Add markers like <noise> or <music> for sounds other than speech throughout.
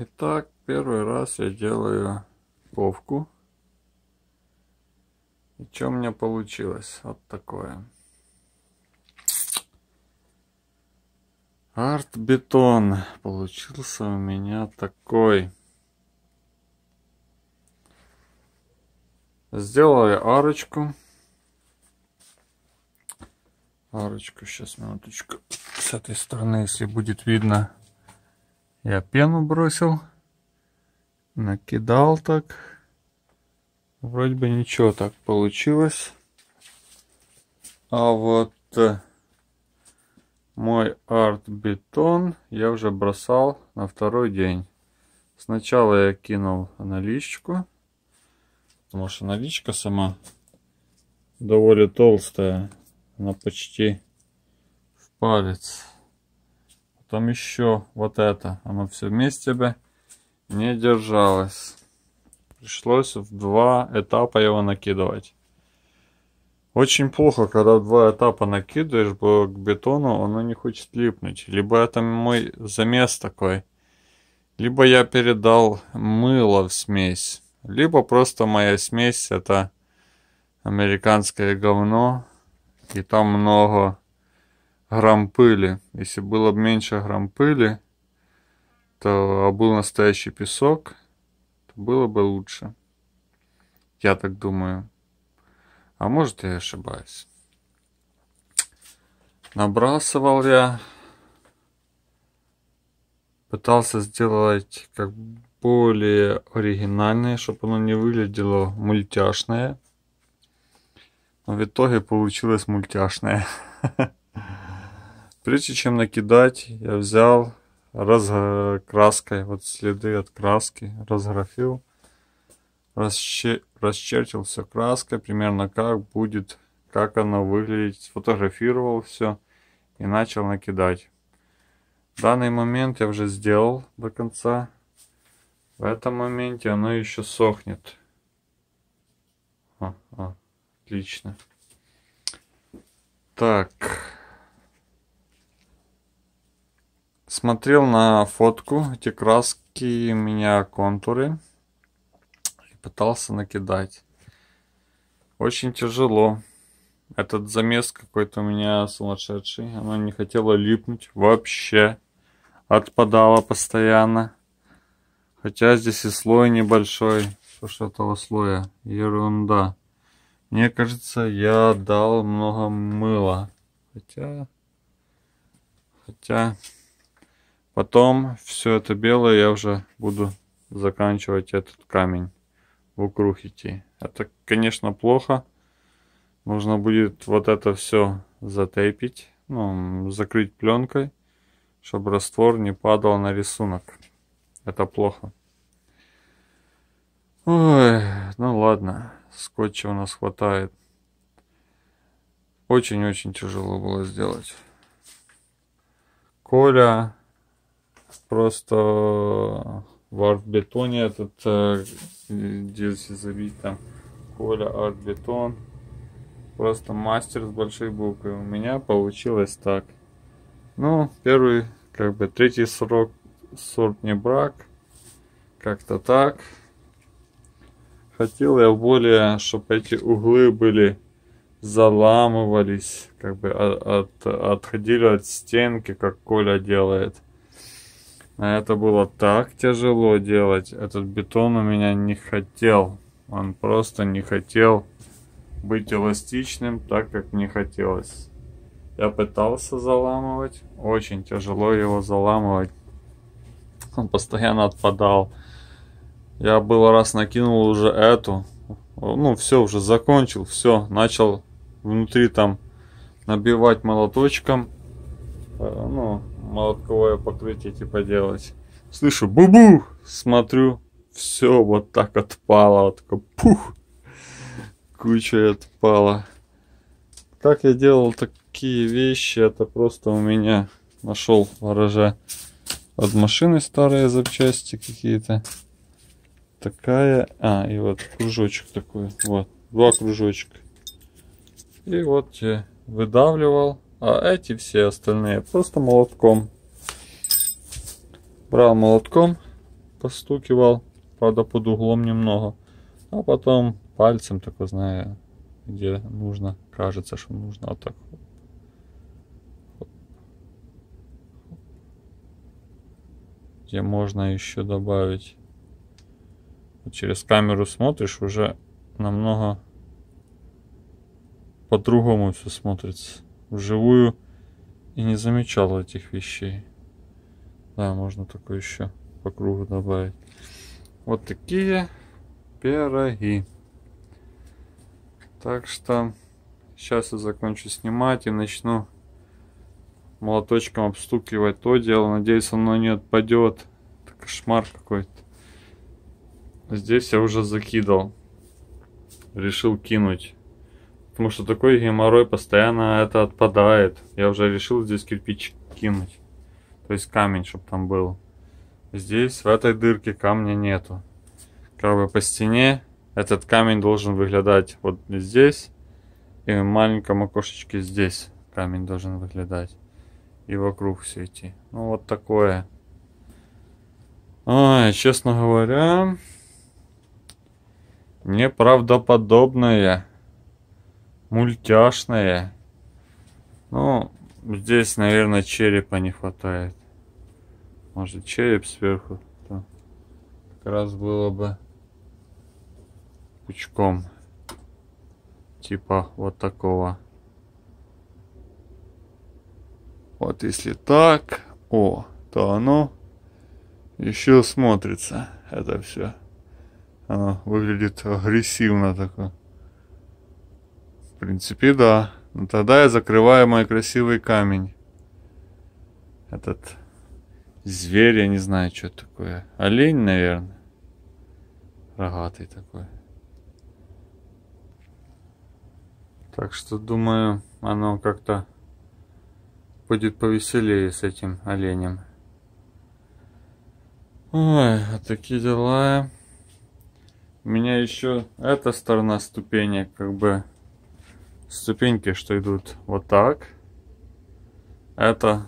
Итак, первый раз я делаю ковку. И что у меня получилось? Вот такое. Арт-бетон получился у меня такой. Сделаю арочку. Арочку, сейчас минуточку. С этой стороны, если будет видно, я пену бросил. Накидал так. Вроде бы ничего так получилось. А вот э, мой арт-бетон я уже бросал на второй день. Сначала я кинул наличку. Потому что наличка сама довольно толстая. Она почти в палец. Потом еще вот это. Оно все вместе бы не держалось. Пришлось в два этапа его накидывать. Очень плохо, когда два этапа накидываешь к бетону, оно не хочет липнуть. Либо это мой замес такой, либо я передал мыло в смесь, либо просто моя смесь это американское говно, и там много грамм пыли. Если было бы меньше грамм пыли, то а был настоящий песок, то было бы лучше. Я так думаю. А может я ошибаюсь. Набрасывал я. Пытался сделать как более оригинальное, чтобы оно не выглядело мультяшное. Но в итоге получилось мультяшное. <laughs> Прежде чем накидать, я взял разкраской, вот следы от краски, разграфил, расчер... расчертил все краской, примерно как будет, как оно выглядит, сфотографировал все и начал накидать. В данный момент я уже сделал до конца. В этом моменте оно еще сохнет. А, а, отлично. Так. Смотрел на фотку, эти краски, меня контуры. И пытался накидать. Очень тяжело. Этот замес какой-то у меня сумасшедший. Оно не хотело липнуть вообще. Отпадало постоянно. Хотя здесь и слой небольшой. Что ж этого слоя? Ерунда. Мне кажется, я дал много мыла. Хотя... Хотя... Потом все это белое я уже буду заканчивать этот камень вокруг идти. Это, конечно, плохо. Нужно будет вот это все затейпить, ну, закрыть пленкой, чтобы раствор не падал на рисунок. Это плохо. Ой, ну ладно скотча у нас хватает. Очень-очень тяжело было сделать. Коля просто в арт-бетоне этот, э, здесь забить там, Коля арт-бетон. Просто мастер с большой буквы. У меня получилось так. Ну, первый, как бы, третий срок, сорт не брак. Как-то так. Хотел я более, чтобы эти углы были заламывались, как бы от, отходили от стенки, как Коля делает. А это было так тяжело делать. Этот бетон у меня не хотел. Он просто не хотел быть эластичным так, как мне хотелось. Я пытался заламывать. Очень тяжело его заламывать. Он постоянно отпадал. Я был раз накинул уже эту. Ну, все, уже закончил, все. Начал внутри там набивать молоточком. Э, ну, молотковое покрытие типа делать. Слышу, бу-бу! Смотрю, все вот так отпало. Вот такой пух! Куча отпала. Как я делал такие вещи, это просто у меня нашел в гараже от машины старые запчасти какие-то такая. А, и вот кружочек такой. Вот, два кружочка. И вот я выдавливал. А эти все остальные просто молотком. Брал молотком, постукивал, правда под углом немного, а потом пальцем такой, знаю, где нужно, кажется, что нужно вот так. Где можно еще добавить. Через камеру смотришь, уже намного по-другому все смотрится. Вживую и не замечал этих вещей. Да, можно такое еще по кругу добавить. Вот такие пироги. Так что сейчас я закончу снимать и начну молоточком обстукивать то дело. Надеюсь, оно не отпадет. Это кошмар какой-то. Здесь я уже закидал. Решил кинуть. Потому что такой геморрой постоянно это отпадает. Я уже решил здесь кирпич кинуть. То есть камень, чтобы там был. Здесь, в этой дырке, камня нету. Как бы по стене этот камень должен выглядать вот здесь. И в маленьком окошечке здесь камень должен выглядать. И вокруг все идти. Ну вот такое. Ой, честно говоря, неправдоподобное, мультяшное. Ну, здесь, наверное, черепа не хватает. Может, череп сверху. То как раз было бы пучком. Типа вот такого. Вот если так, о, то оно еще смотрится. Это все. Оно выглядит агрессивно такое. В принципе, да. Но тогда я закрываю мой красивый камень. Этот Зверь, я не знаю, что это такое. Олень, наверное. Рогатый такой. Так что, думаю, оно как-то будет повеселее с этим оленем. Ой, вот такие дела. У меня еще эта сторона ступенек, как бы ступеньки, что идут вот так. Это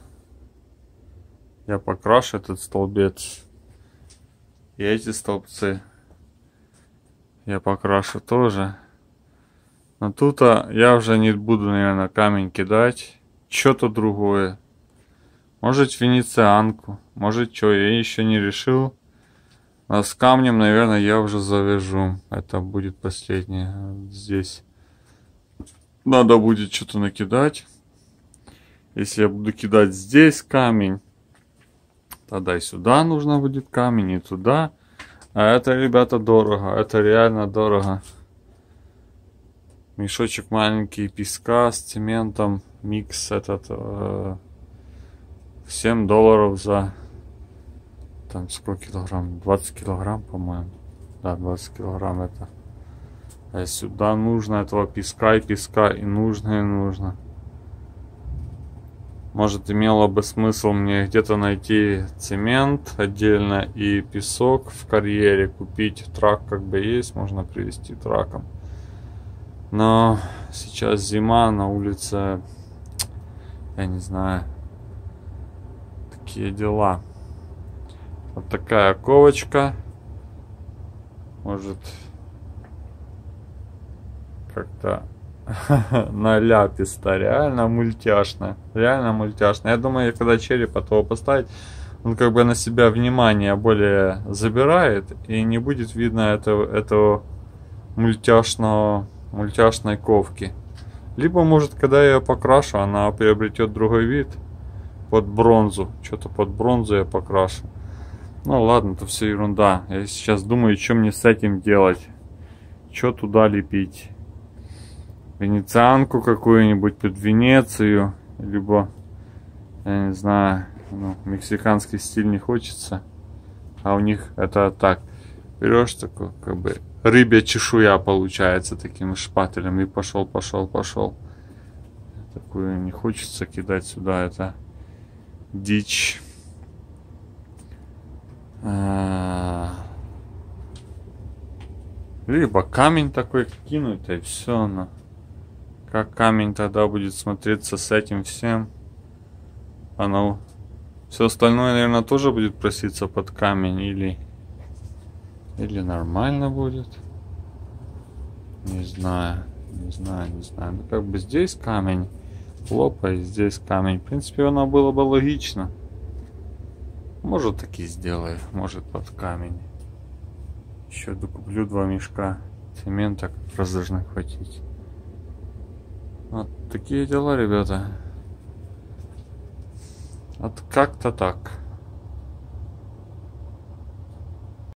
я покрашу этот столбец. И эти столбцы я покрашу тоже. Но тут -то я уже не буду, наверное, камень кидать. Что-то другое. Может венецианку. Может что, я еще не решил. А с камнем, наверное, я уже завяжу. Это будет последнее. Здесь надо будет что-то накидать. Если я буду кидать здесь камень, Тогда и сюда нужно будет камень, и туда. А это, ребята, дорого. Это реально дорого. Мешочек маленький песка с цементом. Микс этот. Э, 7 долларов за... Там сколько килограмм? 20 килограмм, по-моему. Да, 20 килограмм это. А сюда нужно этого песка и песка. И нужно, и нужно. Может имело бы смысл мне где-то найти цемент отдельно и песок в карьере купить. Трак как бы есть, можно привезти траком. Но сейчас зима, на улице, я не знаю, такие дела. Вот такая ковочка. Может как-то <laughs> на ляписта. Реально мультяшно. Реально мультяшно. Я думаю, когда черепа того поставить, он как бы на себя внимание более забирает и не будет видно этого, этого мультяшного, мультяшной ковки. Либо, может, когда я ее покрашу, она приобретет другой вид под бронзу. Что-то под бронзу я покрашу. Ну ладно, это все ерунда. Я сейчас думаю, что мне с этим делать. Что туда лепить венецианку какую-нибудь под Венецию, либо, я не знаю, ну, мексиканский стиль не хочется, а у них это так, берешь такой, как бы, рыбья чешуя получается таким шпателем, и пошел, пошел, пошел. Такую не хочется кидать сюда, это дичь. А, либо камень такой кинуть, и все, на. Как камень тогда будет смотреться с этим всем? Оно... Все остальное, наверное, тоже будет проситься под камень или... Или нормально будет. Не знаю. Не знаю, не знаю. Ну как бы здесь камень лопает, здесь камень. В принципе, оно было бы логично. Может таки сделаю. Может под камень. Еще докуплю два мешка цемента как раз должны хватить. Такие дела, ребята. Вот как-то так.